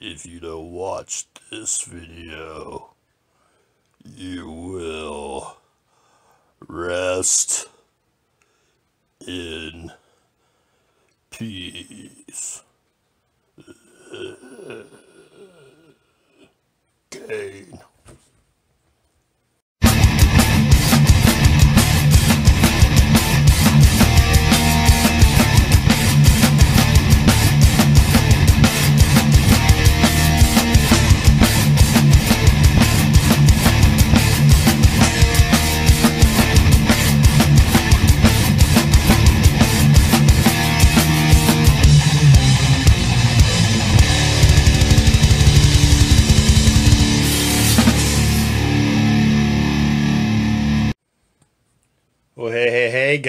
if you don't watch this video, you will rest in peace.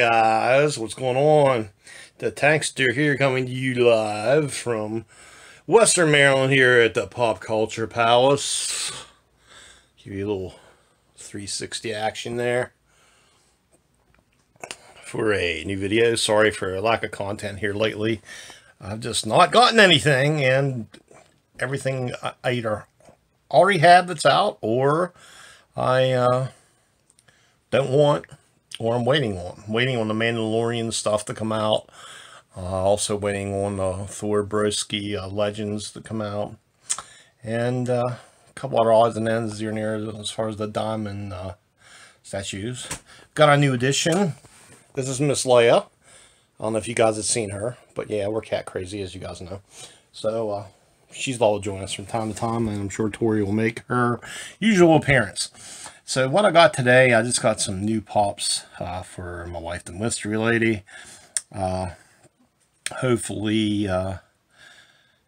Guys, what's going on? The Tankster here coming to you live from Western Maryland here at the Pop Culture Palace. Give you a little 360 action there for a new video. Sorry for lack of content here lately. I've just not gotten anything, and everything I either already have that's out or I uh, don't want or I'm waiting on. waiting on the Mandalorian stuff to come out. Uh, also waiting on uh, Thor Broski uh, Legends to come out. And uh, a couple other odds and ends here and there as far as the diamond uh, statues. Got a new edition. This is Miss Leia. I don't know if you guys have seen her, but yeah, we're cat crazy, as you guys know. So, uh, she's all join us from time to time, and I'm sure Tori will make her usual appearance. So what I got today, I just got some new pops uh, for my wife, the mystery lady. Uh, hopefully uh,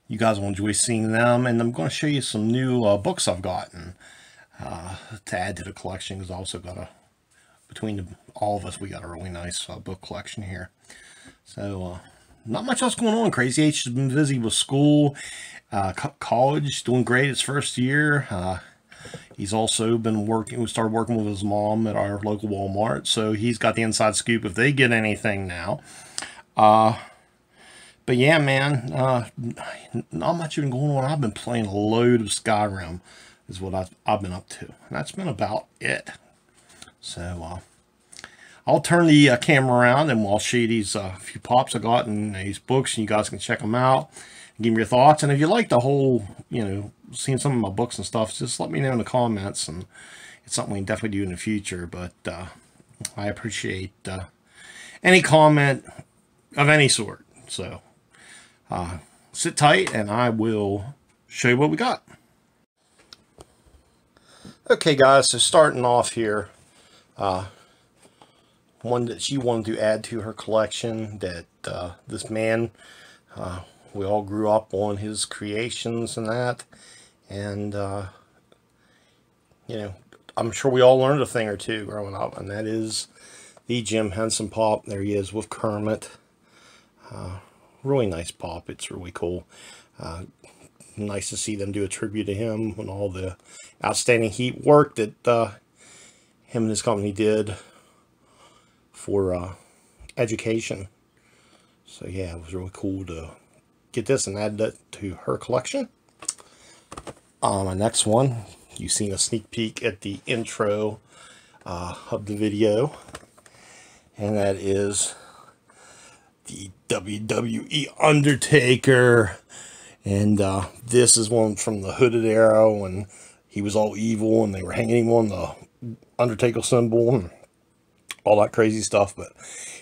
you guys will enjoy seeing them. And I'm going to show you some new uh, books I've gotten uh, to add to the collection. Because I also got a, between the, all of us, we got a really nice uh, book collection here. So not much else going on. Crazy H has been busy with school, college, doing great his first year. He's also been working, we started working with his mom at our local Walmart. So he's got the inside scoop if they get anything now. Uh, but yeah, man, uh, not much even going on. I've been playing a load of Skyrim is what I've, I've been up to. And that's been about it. So, uh, I'll turn the uh, camera around and I'll show you these uh, few pops I got in these books and you guys can check them out give me your thoughts. And if you like the whole, you know, seeing some of my books and stuff, just let me know in the comments. And it's something we can definitely do in the future. But uh, I appreciate uh, any comment of any sort. So uh, sit tight and I will show you what we got. Okay, guys, so starting off here, uh, one that she wanted to add to her collection that uh, this man uh, we all grew up on his creations and that. And, uh, you know, I'm sure we all learned a thing or two growing up. And that is the Jim Henson pop. There he is with Kermit. Uh, really nice pop. It's really cool. Uh, nice to see them do a tribute to him and all the outstanding heat work that uh, him and his company did for uh, education. So yeah, it was really cool to get this and add that to her collection. Uh, my next one, you've seen a sneak peek at the intro uh, of the video. And that is the WWE Undertaker. And uh, this is one from the Hooded Arrow when he was all evil and they were hanging him on the Undertaker symbol and all that crazy stuff. But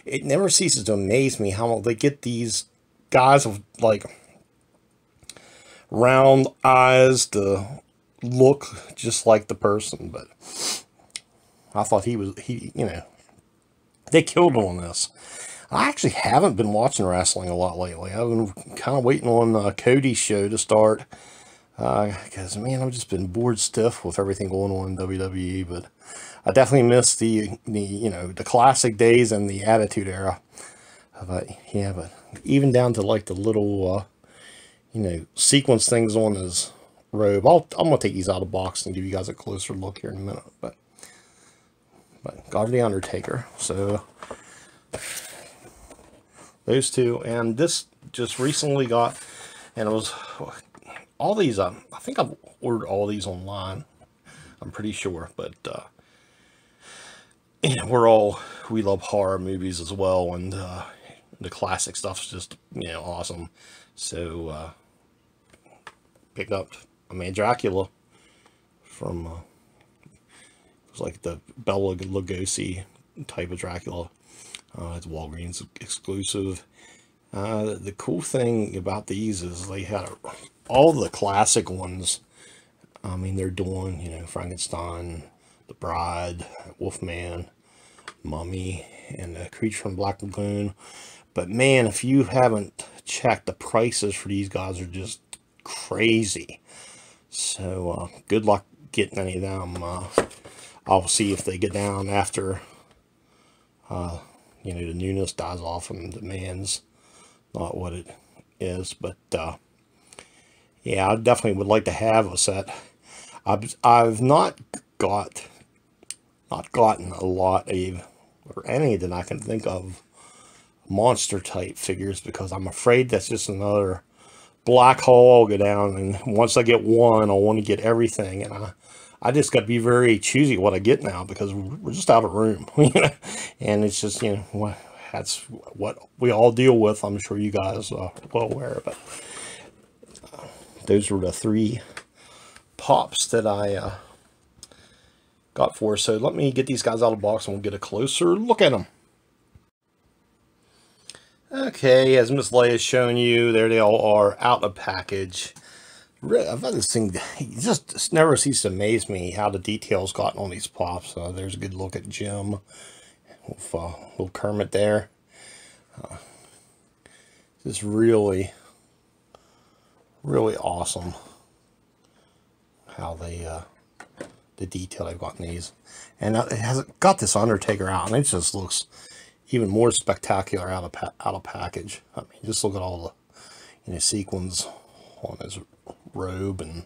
it never ceases to amaze me how they get these guys with like round eyes to look just like the person, but I thought he was, he, you know, they killed him on this. I actually haven't been watching wrestling a lot lately. I've been kind of waiting on uh, Cody's show to start. Because, uh, man, I've just been bored stiff with everything going on in WWE. But I definitely miss the, the you know, the classic days and the Attitude Era. But, yeah, but even down to like the little, uh, you know, sequence things on his robe. I'll, I'm to take these out of the box and give you guys a closer look here in a minute. But, but got the Undertaker. So, those two. And this just recently got, and it was all these, uh, I think I've ordered all these online. I'm pretty sure, but uh, you know, we're all we love horror movies as well, and uh, the classic stuff's just you know awesome. So uh, picked up a man Dracula from uh, it was like the Bela Lugosi type of Dracula. Uh, it's Walgreens exclusive. Uh, the cool thing about these is they had all the classic ones. I mean, they're doing, you know, Frankenstein, The Bride, Wolfman, Mummy, and the Creature from Black Lagoon. But man, if you haven't checked, the prices for these guys are just crazy. So uh, good luck getting any of them. Uh, I'll see if they get down after, uh, you know, the newness dies off and the demands not what it is. But uh, yeah, I definitely would like to have a set. I've I've not got not gotten a lot of or any that I can think of monster type figures because I'm afraid that's just another black hole I'll go down and once I get one I want to get everything and I I just got to be very choosy what I get now because we're just out of room and it's just you know that's what we all deal with I'm sure you guys are well aware but uh, those were the three pops that I uh, got for so let me get these guys out of the box and we'll get a closer look at them Okay, as Miss Leia has shown you, there they all are out of package. I've had this thing, just never ceases to amaze me how the details gotten on these pops. Uh, there's a good look at Jim with uh, little Kermit there. Uh, just really, really awesome how they, uh, the detail they've got in these. And uh, it has got this Undertaker out, and it just looks even more spectacular out of out of package. I mean, just look at all the you know sequins on his robe and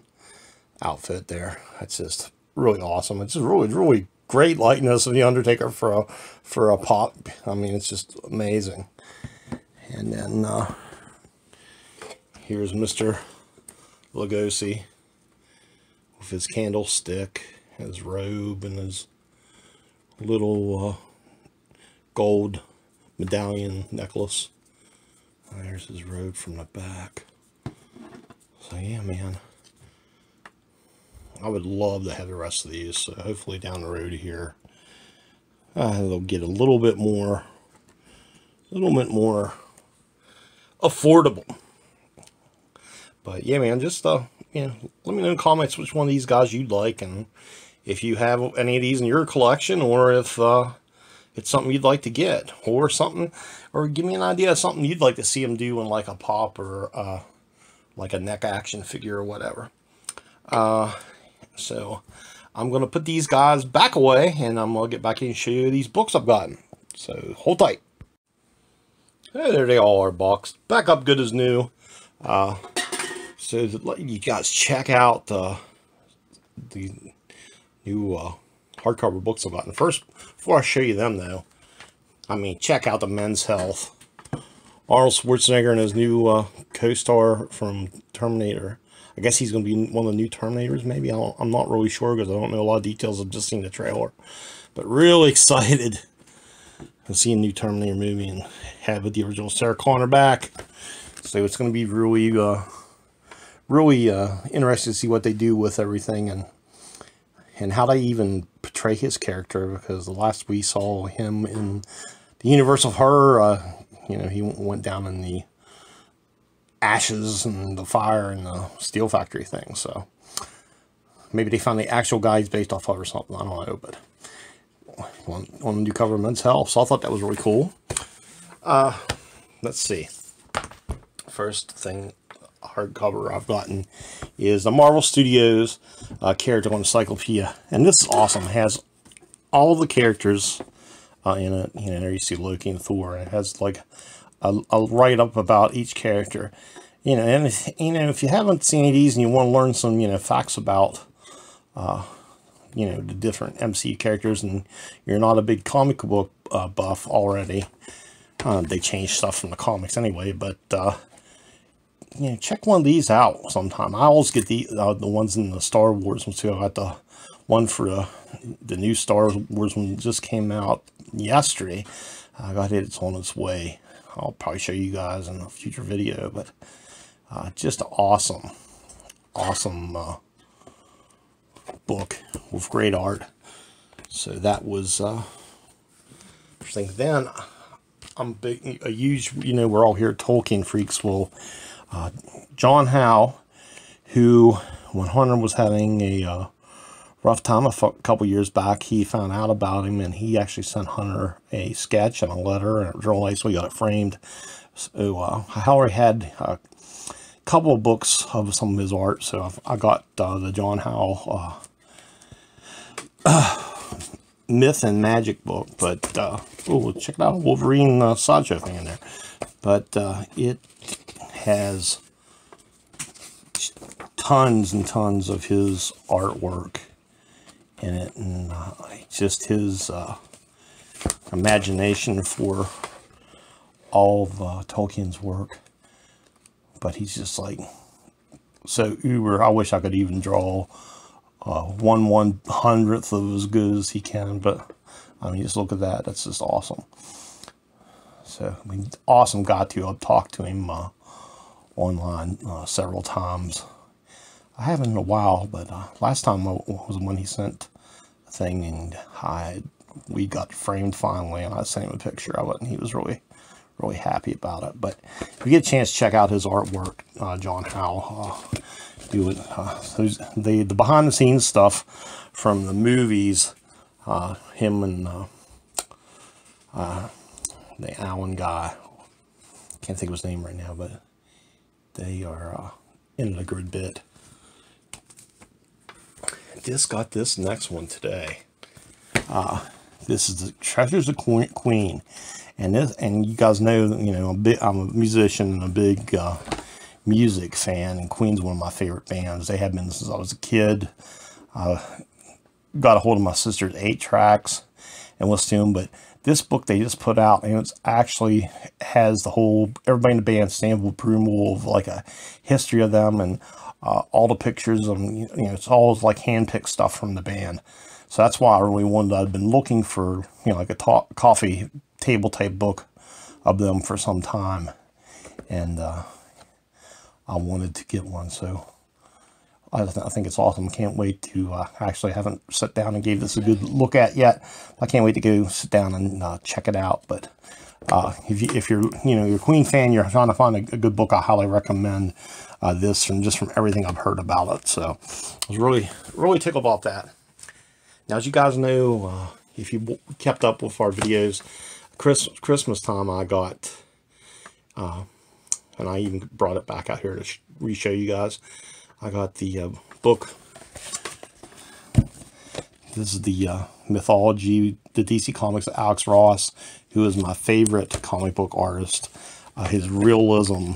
outfit there. It's just really awesome. It's just really really great likeness of the Undertaker for a for a pop. I mean, it's just amazing. And then uh, here's Mr. Lugosi with his candlestick, his robe, and his little uh, gold medallion necklace. There's his robe from the back. So yeah, man. I would love to have the rest of these. So hopefully down the road here, uh, they'll get a little bit more, a little bit more affordable. But yeah, man, just uh, you know, let me know in the comments which one of these guys you'd like, and if you have any of these in your collection, or if uh, it's something you'd like to get or something or give me an idea of something you'd like to see them do in like a pop or uh, like a neck action figure or whatever. Uh, so I'm gonna put these guys back away and I'm gonna get back in and show you these books I've gotten. So hold tight. There they all are boxed back up good as new. Uh, so you guys check out uh, the new uh, hardcover books I've gotten. First, before I show you them, though, I mean, check out the Men's Health. Arnold Schwarzenegger and his new uh, co-star from Terminator. I guess he's going to be one of the new Terminators, maybe. I am not really sure because I don't know a lot of details. I've just seen the trailer. But really excited to see a new Terminator movie and have with the original Sarah Connor back. So it's going to be really, uh, really uh, interesting to see what they do with everything and and how they even portray his character because the last we saw him in the universe of horror, uh, you know, he went down in the ashes and the fire and the steel factory thing. So maybe they found the actual guys based off of or something. I don't know, but on, on new cover Men's Health. So I thought that was really cool. Uh, let's see. First thing hardcover I've gotten is the Marvel Studios uh, character encyclopedia. And this is awesome. It has all the characters uh, in it. You know, there you see Loki and Thor. And it has like a, a write-up about each character. You know, and if, you know, if you haven't seen these and you want to learn some, you know, facts about, uh, you know, the different MCU characters and you're not a big comic book uh, buff already, uh, they change stuff from the comics anyway, but uh, you know, check one of these out sometime. I always get the uh, the ones in the Star Wars ones too. I got the one for the, the new Star Wars one just came out yesterday. I got it. It's on its way. I'll probably show you guys in a future video, but uh, just awesome, awesome uh, book with great art. So that was uh, interesting. Then I'm big, a huge, you know, we're all here Tolkien freaks. Well, uh, John Howe, who when Hunter was having a uh, rough time a couple years back, he found out about him and he actually sent Hunter a sketch and a letter and it was really nice. We got it framed. So uh, I already had a couple of books of some of his art. So I've, i got uh, the John Howe uh, myth and magic book, but uh, oh, check out, Wolverine uh, sideshow thing in there. But uh, it has tons and tons of his artwork in it, and uh, just his uh, imagination for all of uh, Tolkien's work. But he's just like so uber. I wish I could even draw uh, one one hundredth of as good as he can, but I mean, just look at that. That's just awesome. So, I mean, awesome guy too. I've talked to him uh, online uh, several times. I haven't in a while, but uh, last time was when he sent a thing and I we got framed finally, and I sent him a picture of it, and he was really, really happy about it. But if you get a chance, check out his artwork, uh, John Howe. Uh, do it. Uh, the the behind the scenes stuff from the movies, uh, him and uh, uh, the Alan guy. Can't think of his name right now, but they are uh, in the good bit. Just got this next one today. Uh, this is the Treasures of Queen, and this, and you guys know, you know, I'm a, I'm a musician and a big uh, music fan, and Queen's one of my favorite bands. They have been since I was a kid. I got a hold of my sister's eight tracks and listened to them, but this book they just put out, and it's actually has the whole everybody in the band sample approval of like a history of them and uh, all the pictures of you know it's all like handpicked stuff from the band. So that's why I really wanted. I'd been looking for you know like a talk, coffee table type book of them for some time, and uh, I wanted to get one. So I, th I think it's awesome. Can't wait to, uh, actually haven't sat down and gave this a good look at yet. I can't wait to go sit down and uh, check it out. But uh, if, you, if you're, you know, you're a Queen fan, you're trying to find a, a good book, I highly recommend uh, this from just from everything I've heard about it. So I was really, really tickled about that. Now, as you guys know, uh, if you kept up with our videos, Chris, Christmas time, I got uh, and I even brought it back out here to re-show you guys. I got the uh, book. This is the uh, mythology, the DC Comics of Alex Ross, who is my favorite comic book artist. Uh, his realism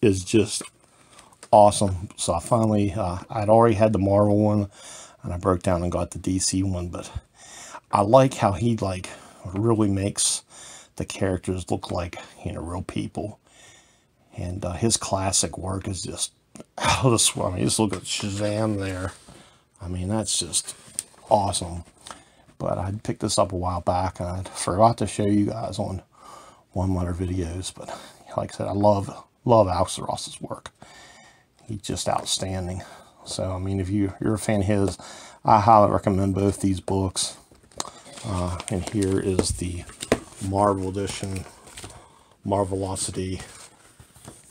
is just awesome. So I finally, uh, I'd already had the Marvel one, and I broke down and got the DC one, but I like how he like really makes the characters look like, you know, real people. And uh, his classic work is just of this. I mean, just look at Shazam there. I mean, that's just awesome. But I picked this up a while back, and I forgot to show you guys on one my videos. But like I said, I love love Alex Ross's work. He's just outstanding. So, I mean, if you, you're a fan of his, I highly recommend both these books. Uh, and here is the Marvel edition, Marvelocity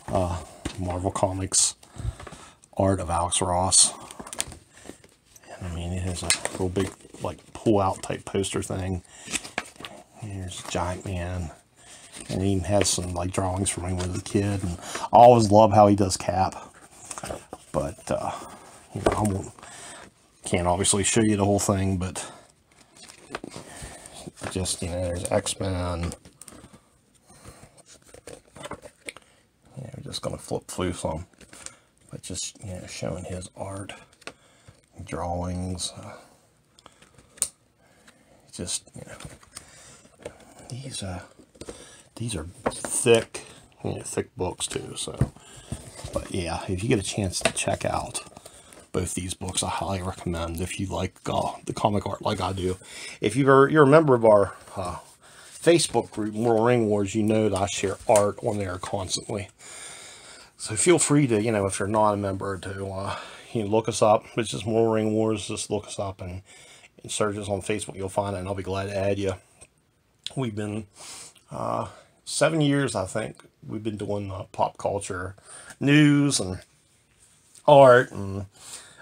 uh, Marvel Comics art of Alex Ross. And I mean, it has a real big, like, pull-out type poster thing. Here's Giant Man. And he has some, like, drawings from when he was a kid. And I always love how he does Cap. But, uh, you know, I won't, can't obviously show you the whole thing, but just, you know, there's X-Men, Yeah, we're just going to flip through some, but just, you know, showing his art, drawings, uh, just, you know, these, uh, these are thick, you know, thick books too, so but yeah, if you get a chance to check out both these books, I highly recommend if you like uh, the comic art like I do. If you're, you're a member of our uh, Facebook group, Mortal Ring Wars, you know that I share art on there constantly. So feel free to, you know, if you're not a member, to uh, you know, look us up. It's just Mortal Ring Wars. Just look us up and, and search us on Facebook. You'll find it, and I'll be glad to add you. We've been uh, seven years, I think. We've been doing uh, pop culture news and art and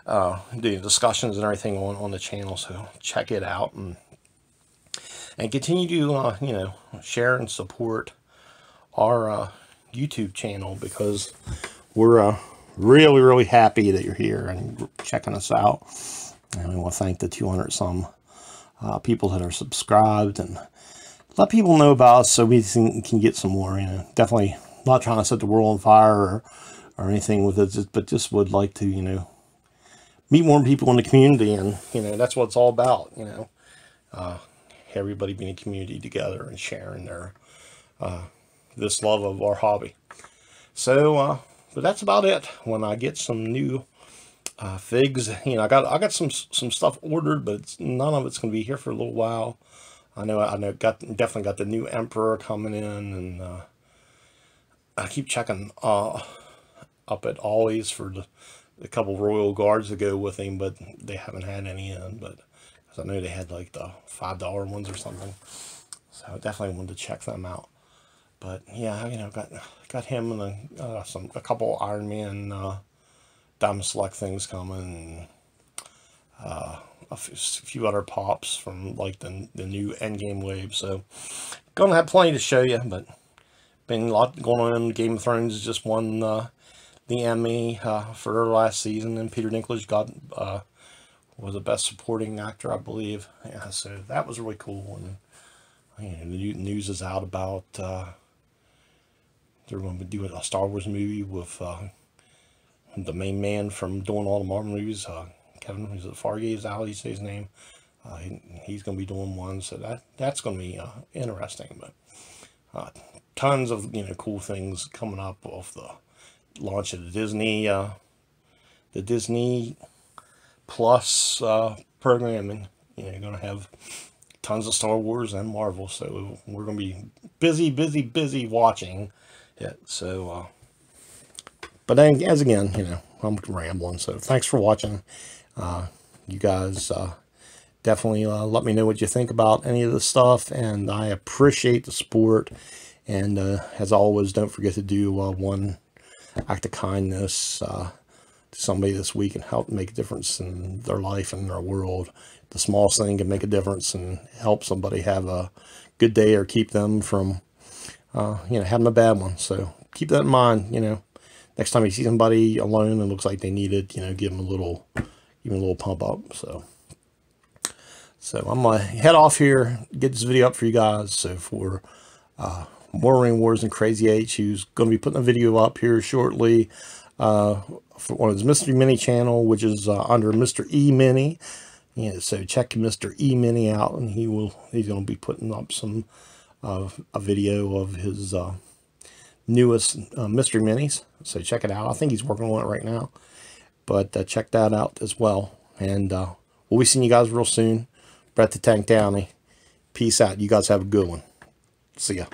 uh, doing discussions and everything on, on the channel. So check it out and and continue to uh, you know share and support our uh, YouTube channel because we're uh, really really happy that you're here and checking us out. And we want to thank the 200 some uh, people that are subscribed and let people know about us so we can, can get some more. You know, definitely not trying to set the world on fire or or anything with it, but just would like to you know meet more people in the community and you know that's what it's all about. You know. Uh, everybody being a community together and sharing their uh, this love of our hobby. So, uh, but that's about it. When I get some new uh, figs, you know, I got I got some some stuff ordered, but none of it's going to be here for a little while. I know I know got definitely got the new Emperor coming in, and uh, I keep checking uh, up at Always for the, couple Royal Guards to go with him, but they haven't had any in. But I know they had like the $5 ones or something. So I definitely wanted to check them out. But yeah, you know, got got him and a, uh, some a couple Iron Man uh, Diamond Select things coming. Uh, a few other pops from like the, the new Endgame wave. So gonna have plenty to show you, but been a lot going on. Game of Thrones just won uh, the Emmy uh, for their last season, and Peter Dinklage got uh, was the best supporting actor, I believe. Yeah, so that was really cool. And you know, the news is out about uh, they're going to do a Star Wars movie with uh, the main man from doing all the Marvel movies, uh, Kevin, is it that how you say his name? Uh, he, he's going to be doing one, so that that's going to be uh, interesting. But uh, tons of you know cool things coming up off the launch of the Disney, uh, the Disney plus uh, programming. You know, you're going to have tons of Star Wars and Marvel, so we're going to be busy, busy, busy watching it. So, uh, but as again, you know, I'm rambling. So thanks for watching. Uh, you guys uh, definitely uh, let me know what you think about any of the stuff, and I appreciate the support. And uh, as always, don't forget to do uh, one act of kindness. Uh, to somebody this week and help make a difference in their life and their world. The smallest thing can make a difference and help somebody have a good day or keep them from, uh, you know, having a bad one. So keep that in mind, you know, next time you see somebody alone and looks like they need it, you know, give them a little, give them a little pump up. So, so I'm going to head off here, get this video up for you guys. So for, uh, Mortal Ring Wars and Crazy H, who's going to be putting a video up here shortly uh, for one of his Mystery Mini channel, which is uh, under Mr. E Mini. Yeah, so check Mr. E Mini out, and he will he's going to be putting up some uh, a video of his uh, newest uh, Mystery Minis. So check it out. I think he's working on it right now, but uh, check that out as well. And uh, we'll be seeing you guys real soon. Brett the Tank Downey. Peace out. You guys have a good one. See ya.